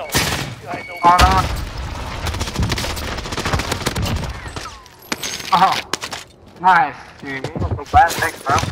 middle. Behind the Oh. Oh. Nice, dude. You look so bad, thanks, bro.